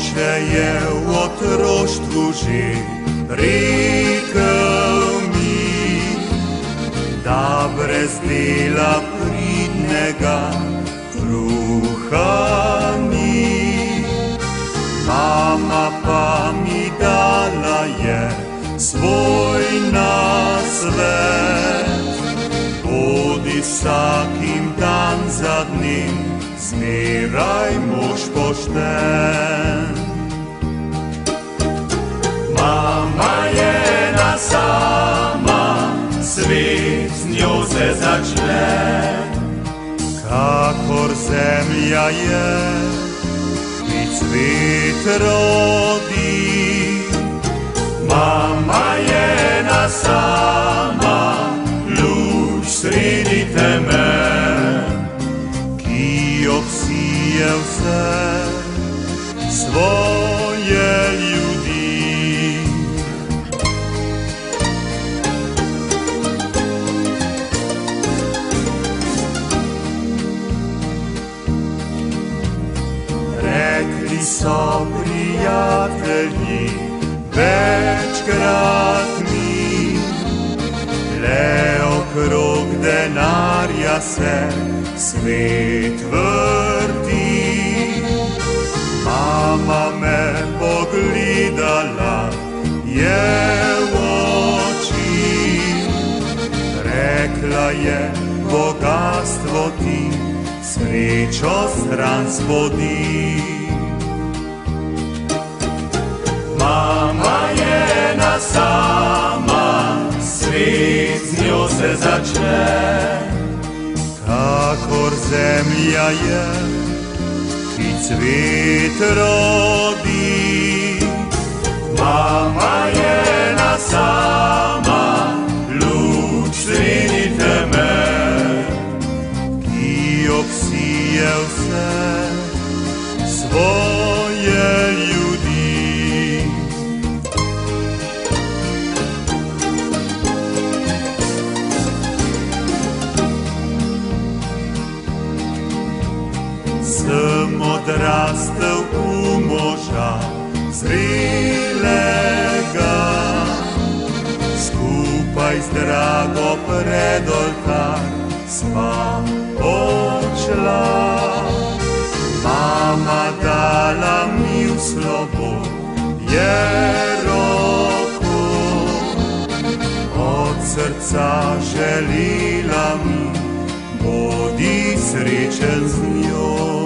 je v otroštvu že rekel mi, da brez dela pridnega kruha ni. Mama pa mi dala je svoj nasvet, bodi vsakim dan za dnem, zmeraj mož pošten. Mama je ena sama, svet z njo se začne. Kakor zemlja je, ki cvet rodi. So prijatelji večkrat mi, le okrog denarja se svet vrti. Mama me pogledala je v oči, rekla je bogatstvo ti srečo stran spodi. Se začne. Kakor zemlja je, ki cvet rodi. Odrastel v moža zrelega, skupaj z drago pred oltar sva odšla. Mama dala mi v slovo je roko, od srca želila mi, bodi srečen z njo.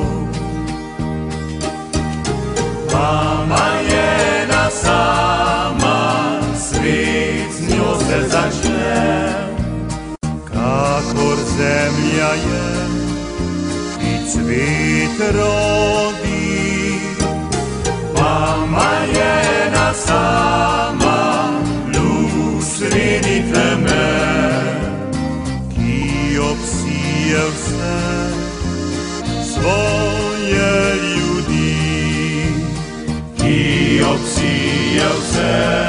Mama je ena sama, svet z njo se začne. Kakor zemlja je, ki cvet rodi. Mama je ena sama, ao céu.